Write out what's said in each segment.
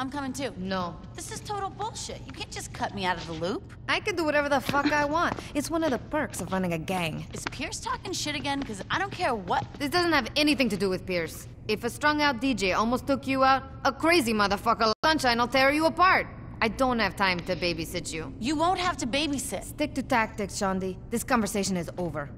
I'm coming too. No. This is total bullshit. You can't just cut me out of the loop. I can do whatever the fuck I want. It's one of the perks of running a gang. Is Pierce talking shit again? Because I don't care what. This doesn't have anything to do with Pierce. If a strung out DJ almost took you out, a crazy motherfucker like Sunshine will tear you apart. I don't have time to babysit you. You won't have to babysit. Stick to tactics, Shaundi. This conversation is over.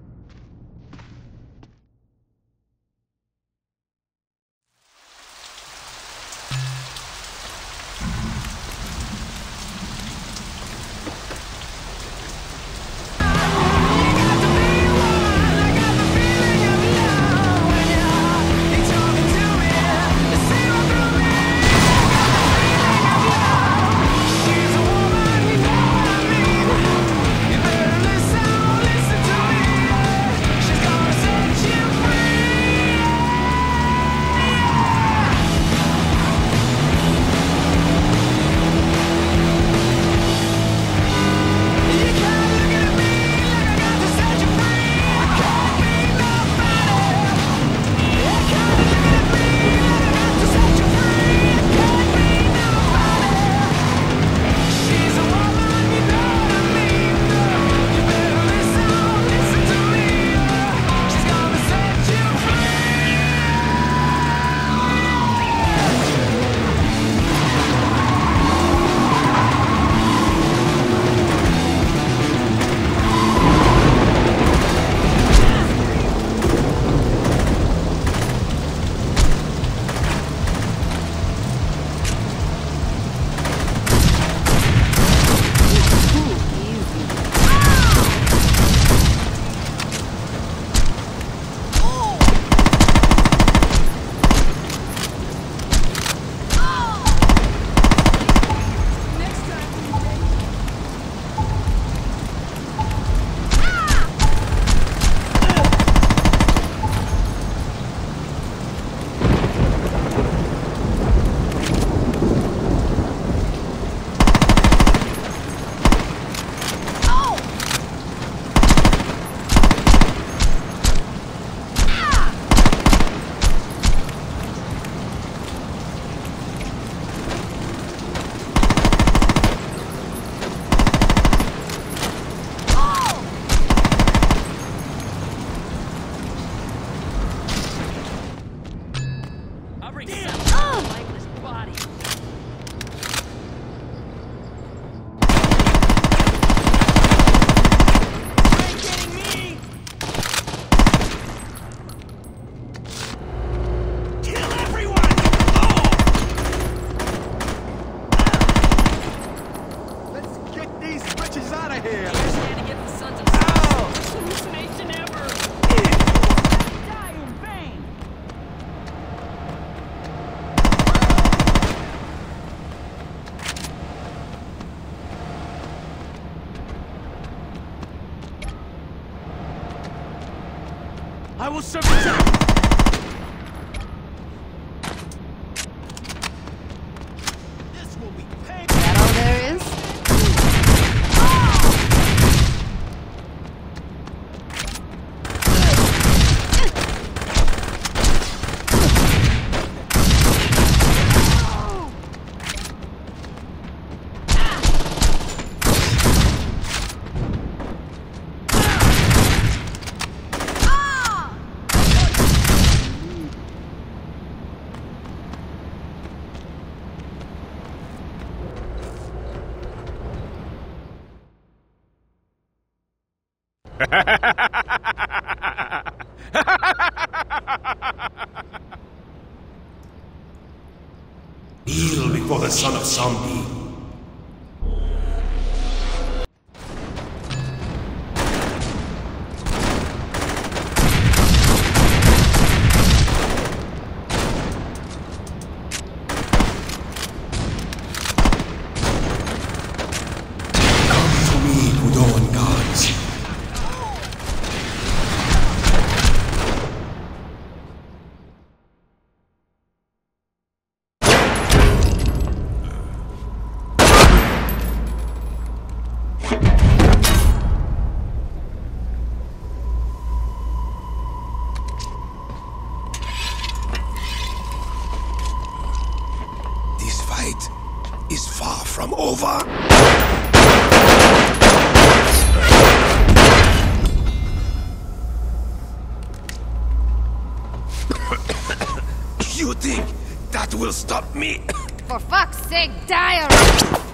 I will serve the This will be paid. That all there is? Kneel before the son of Zombie. Me? For fuck's sake, die already!